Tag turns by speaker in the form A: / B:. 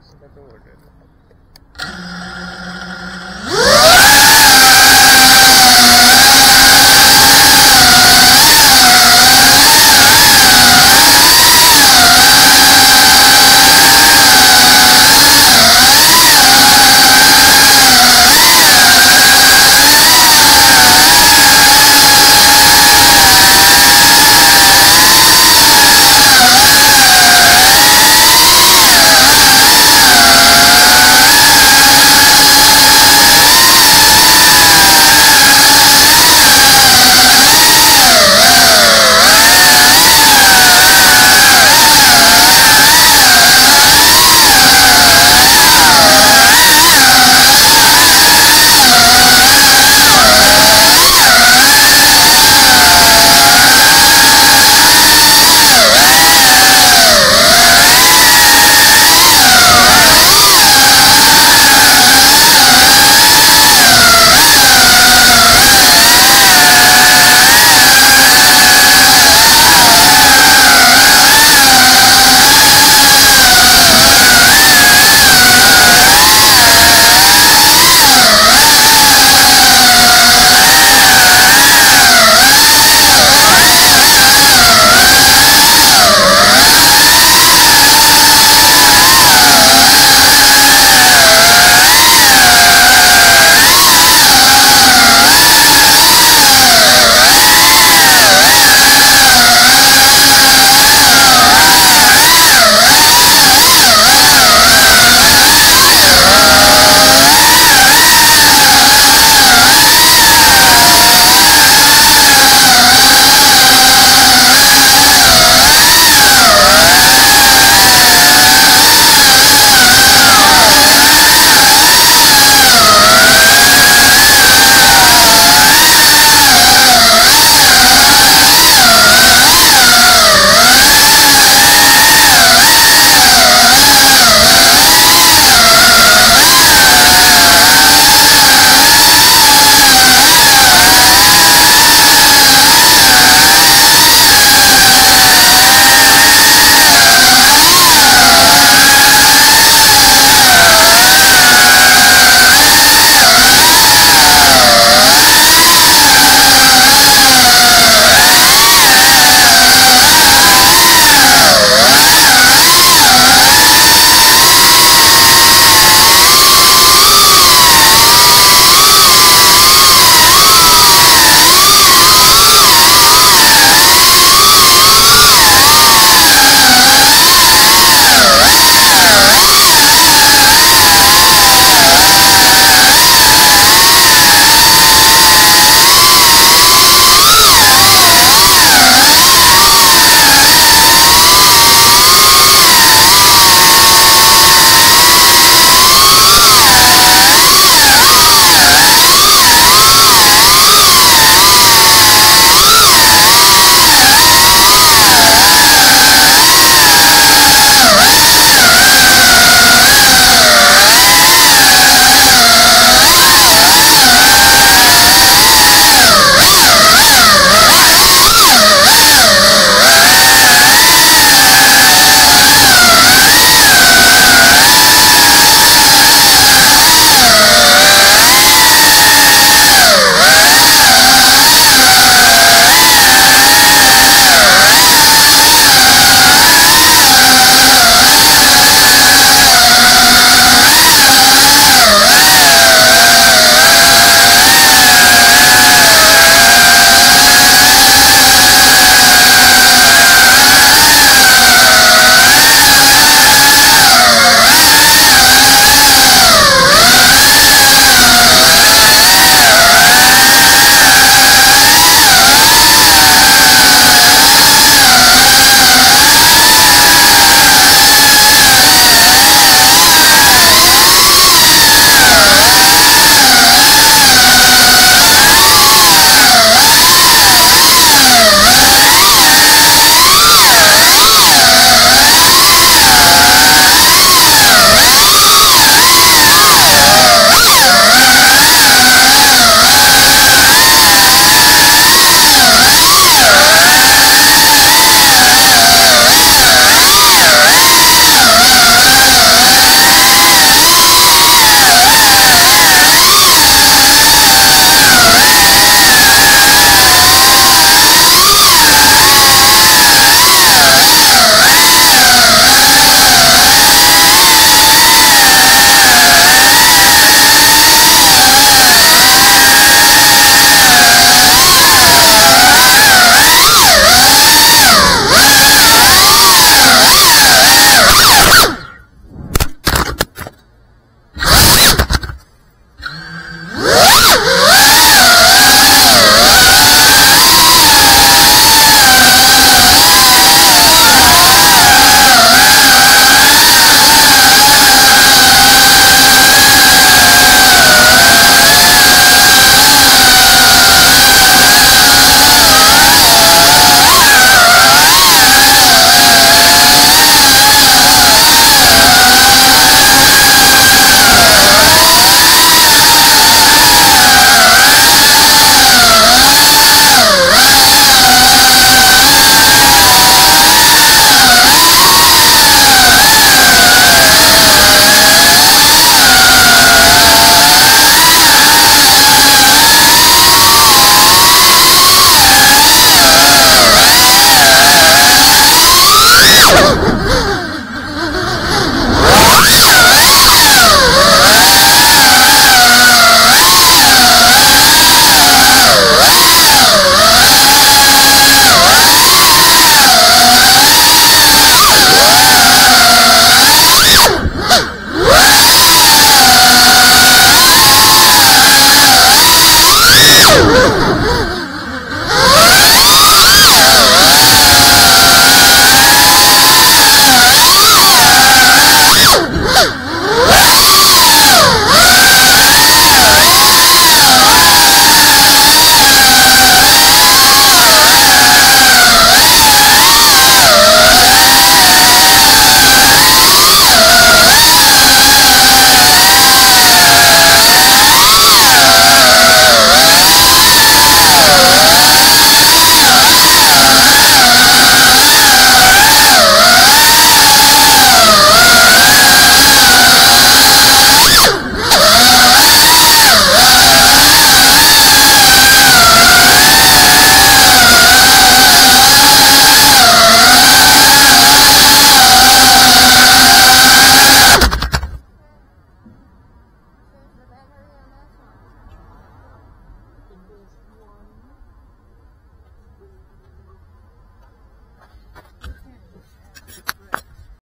A: Let's let the.